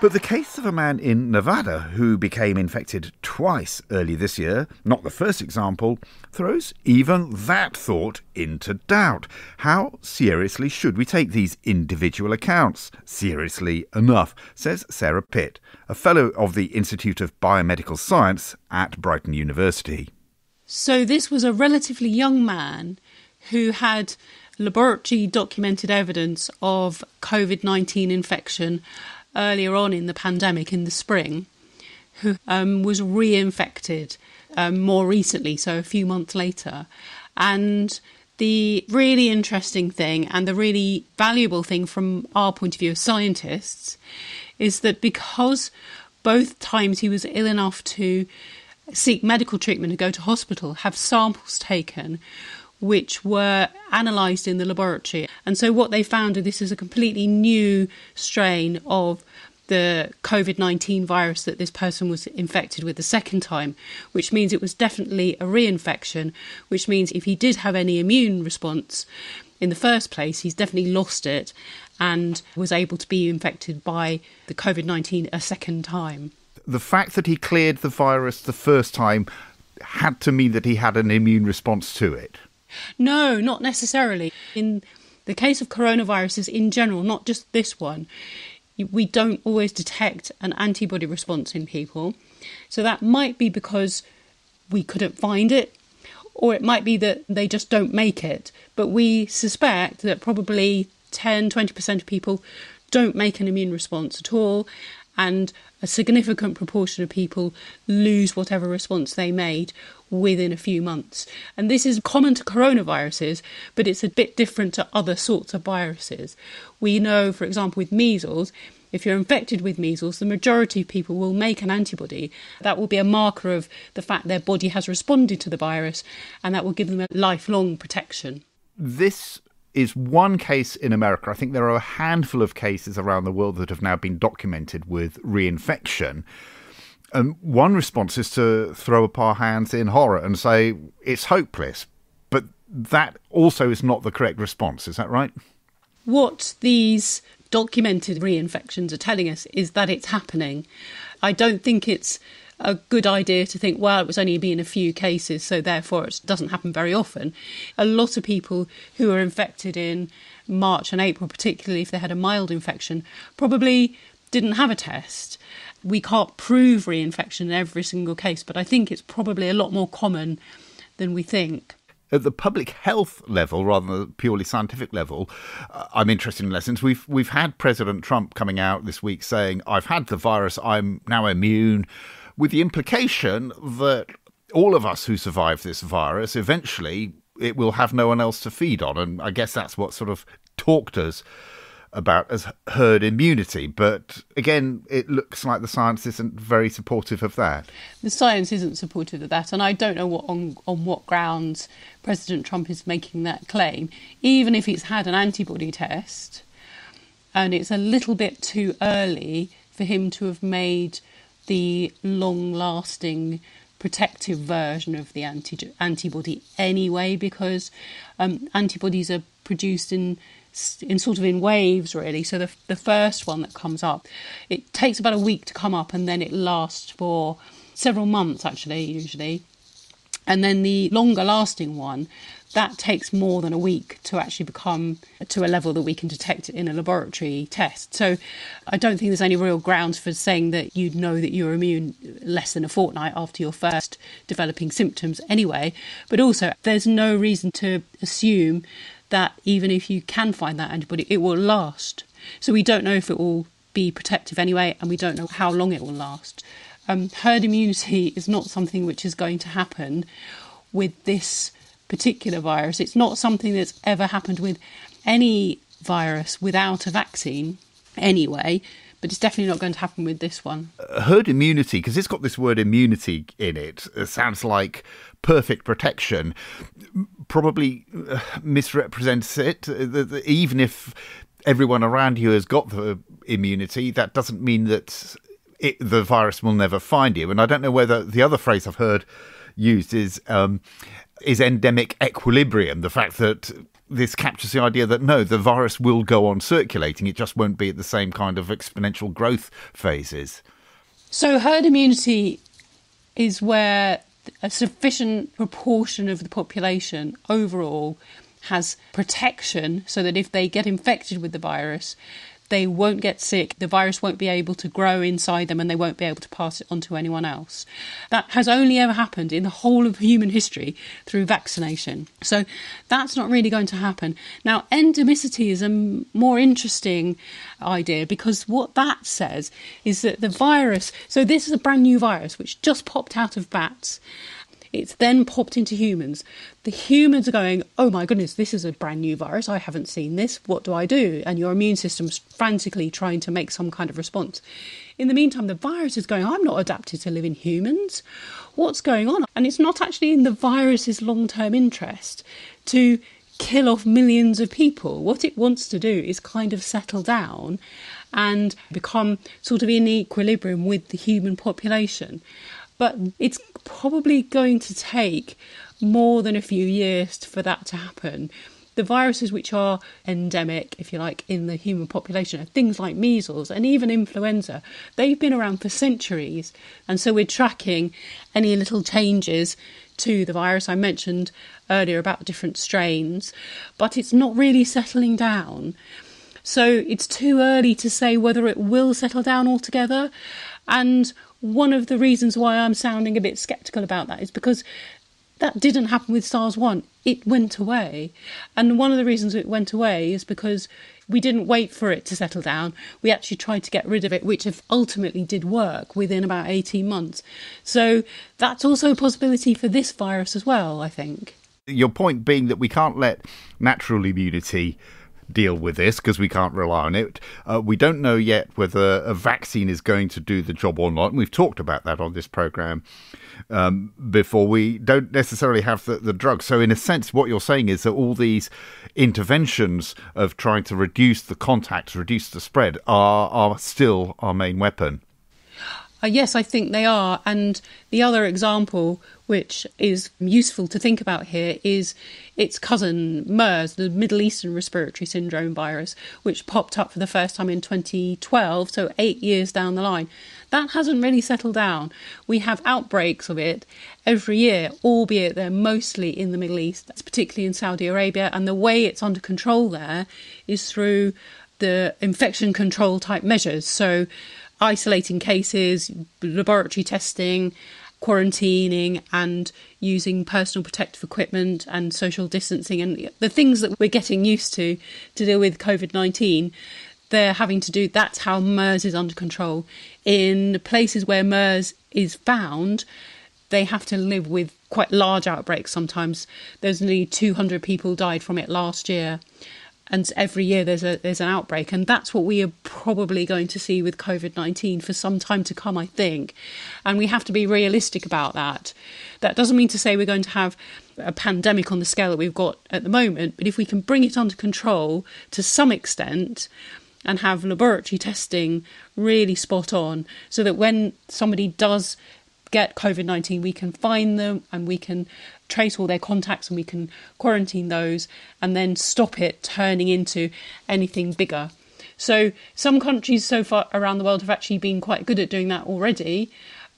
But the case of a man in Nevada who became infected twice early this year, not the first example, throws even that thought into doubt. How seriously should we take these individual accounts? Seriously enough, says Sarah Pitt, a fellow of the Institute of Biomedical Science at Brighton University. So, this was a relatively young man who had laboratory documented evidence of COVID 19 infection earlier on in the pandemic in the spring who um, was reinfected um, more recently, so a few months later. And the really interesting thing and the really valuable thing from our point of view as scientists is that because both times he was ill enough to seek medical treatment and go to hospital, have samples taken, which were analysed in the laboratory. And so, what they found is this is a completely new strain of the COVID 19 virus that this person was infected with the second time, which means it was definitely a reinfection, which means if he did have any immune response in the first place, he's definitely lost it and was able to be infected by the COVID 19 a second time. The fact that he cleared the virus the first time had to mean that he had an immune response to it. No, not necessarily. In the case of coronaviruses in general, not just this one, we don't always detect an antibody response in people. So that might be because we couldn't find it, or it might be that they just don't make it. But we suspect that probably 10 20% of people don't make an immune response at all, and a significant proportion of people lose whatever response they made within a few months. And this is common to coronaviruses, but it's a bit different to other sorts of viruses. We know, for example, with measles, if you're infected with measles, the majority of people will make an antibody. That will be a marker of the fact their body has responded to the virus, and that will give them a lifelong protection. This is one case in America. I think there are a handful of cases around the world that have now been documented with reinfection. And one response is to throw up our hands in horror and say it's hopeless. But that also is not the correct response. Is that right? What these documented reinfections are telling us is that it's happening. I don't think it's a good idea to think, well, it was only been a few cases, so therefore it doesn't happen very often. A lot of people who are infected in March and April, particularly if they had a mild infection, probably didn't have a test. We can't prove reinfection in every single case, but I think it's probably a lot more common than we think at the public health level rather than the purely scientific level, uh, I'm interested in lessons. We've we've had President Trump coming out this week saying, "I've had the virus. I'm now immune," with the implication that all of us who survive this virus eventually it will have no one else to feed on, and I guess that's what sort of talked us about as herd immunity. But again, it looks like the science isn't very supportive of that. The science isn't supportive of that, and I don't know what on on what grounds President Trump is making that claim. Even if he's had an antibody test, and it's a little bit too early for him to have made the long-lasting protective version of the anti- antibody anyway, because um, antibodies are produced in in sort of in waves really. So the the first one that comes up, it takes about a week to come up, and then it lasts for several months actually usually, and then the longer lasting one. That takes more than a week to actually become to a level that we can detect it in a laboratory test. So, I don't think there's any real grounds for saying that you'd know that you're immune less than a fortnight after your first developing symptoms, anyway. But also, there's no reason to assume that even if you can find that antibody, it will last. So we don't know if it will be protective anyway, and we don't know how long it will last. Um, herd immunity is not something which is going to happen with this particular virus. It's not something that's ever happened with any virus without a vaccine anyway but it's definitely not going to happen with this one. Uh, herd immunity, because it's got this word immunity in it, it sounds like perfect protection, probably uh, misrepresents it. Uh, even if everyone around you has got the immunity, that doesn't mean that it, the virus will never find you. And I don't know whether the other phrase I've heard used is um, is endemic equilibrium. The fact that this captures the idea that no, the virus will go on circulating. It just won't be at the same kind of exponential growth phases. So, herd immunity is where a sufficient proportion of the population overall has protection so that if they get infected with the virus, they won't get sick, the virus won't be able to grow inside them, and they won't be able to pass it on to anyone else. That has only ever happened in the whole of human history through vaccination. So that's not really going to happen. Now, endemicity is a more interesting idea because what that says is that the virus, so this is a brand new virus which just popped out of bats it's then popped into humans. The humans are going, oh my goodness, this is a brand new virus. I haven't seen this. What do I do? And your immune system's frantically trying to make some kind of response. In the meantime, the virus is going, I'm not adapted to live in humans. What's going on? And it's not actually in the virus's long term interest to kill off millions of people. What it wants to do is kind of settle down and become sort of in equilibrium with the human population. But it's probably going to take more than a few years for that to happen. The viruses which are endemic, if you like, in the human population are things like measles and even influenza. They've been around for centuries, and so we're tracking any little changes to the virus. I mentioned earlier about different strains, but it's not really settling down. So it's too early to say whether it will settle down altogether. And one of the reasons why I'm sounding a bit sceptical about that is because that didn't happen with SARS 1. It went away. And one of the reasons it went away is because we didn't wait for it to settle down. We actually tried to get rid of it, which ultimately did work within about 18 months. So that's also a possibility for this virus as well, I think. Your point being that we can't let natural immunity deal with this because we can't rely on it. Uh, we don't know yet whether a vaccine is going to do the job or not. And we've talked about that on this program um, before. We don't necessarily have the, the drug. So, in a sense, what you're saying is that all these interventions of trying to reduce the contacts, reduce the spread, are, are still our main weapon. Uh, yes, I think they are. And the other example, which is useful to think about here, is its cousin MERS, the Middle Eastern Respiratory Syndrome virus, which popped up for the first time in 2012, so eight years down the line. That hasn't really settled down. We have outbreaks of it every year, albeit they're mostly in the Middle East, particularly in Saudi Arabia. And the way it's under control there is through the infection control type measures. So, isolating cases, laboratory testing, quarantining, and using personal protective equipment and social distancing and the things that we're getting used to to deal with COVID 19. They're having to do that's how MERS is under control. In places where MERS is found, they have to live with quite large outbreaks sometimes. There's nearly 200 people died from it last year and every year there's a there's an outbreak. And that's what we are probably going to see with COVID-19 for some time to come I think. And we have to be realistic about that. That doesn't mean to say we're going to have a pandemic on the scale that we've got at the moment but if we can bring it under control to some extent and have laboratory testing really spot on so that when somebody does get COVID 19, we can find them and we can trace all their contacts and we can quarantine those and then stop it turning into anything bigger. So, some countries so far around the world have actually been quite good at doing that already.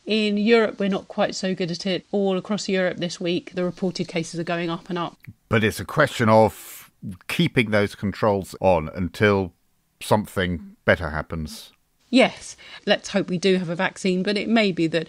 In Europe, we're not quite so good at it. All across Europe this week, the reported cases are going up and up. But it's a question of keeping those controls on until something better happens yes, let's hope we do have a vaccine, but it may be that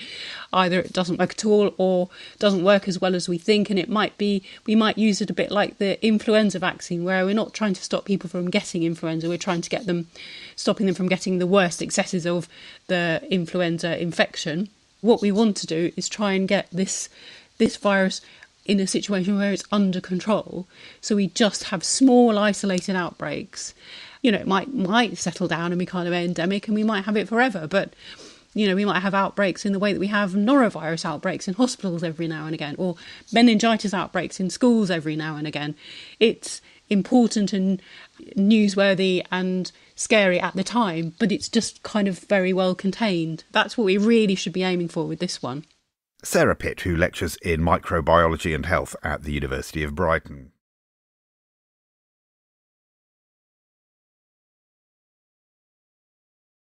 either it doesn't work at all or doesn't work as well as we think, and it might be we might use it a bit like the influenza vaccine, where we're not trying to stop people from getting influenza, we're trying to get them, stopping them from getting the worst excesses of the influenza infection. What we want to do is try and get this this virus in a situation where it's under control. So we just have small isolated outbreaks you know, it might might settle down and become an endemic, and we might have it forever. But you know, we might have outbreaks in the way that we have norovirus outbreaks in hospitals every now and again, or meningitis outbreaks in schools every now and again. It's important and newsworthy and scary at the time, but it's just kind of very well contained. That's what we really should be aiming for with this one. Sarah Pitt, who lectures in microbiology and health at the University of Brighton.